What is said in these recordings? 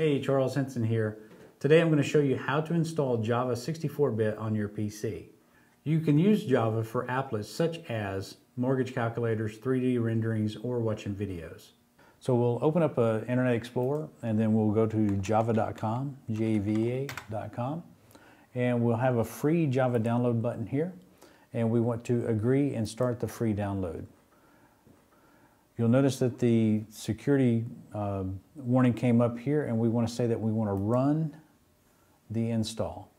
Hey, Charles Henson here. Today I'm going to show you how to install Java 64-bit on your PC. You can use Java for applets such as mortgage calculators, 3D renderings, or watching videos. So we'll open up an Internet Explorer and then we'll go to java.com, J-A-V-A.com, and we'll have a free Java download button here and we want to agree and start the free download. You'll notice that the security uh, warning came up here and we want to say that we want to run the install.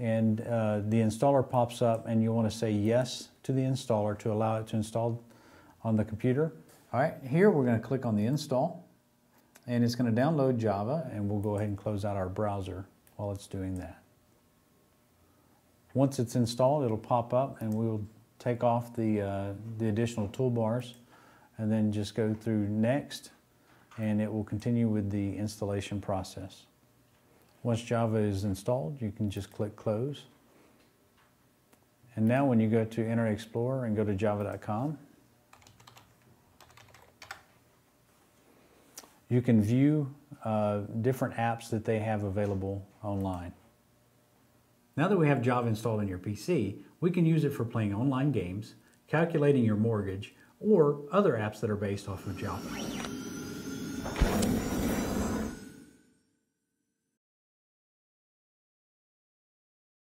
And uh, the installer pops up and you want to say yes to the installer to allow it to install on the computer. All right, here we're going to click on the install and it's going to download Java and we'll go ahead and close out our browser while it's doing that. Once it's installed, it'll pop up and we'll take off the, uh, the additional toolbars and then just go through next and it will continue with the installation process. Once Java is installed, you can just click close. And now when you go to Internet Explorer and go to java.com, you can view uh, different apps that they have available online. Now that we have Java installed on your PC, we can use it for playing online games, calculating your mortgage, or other apps that are based off of Java.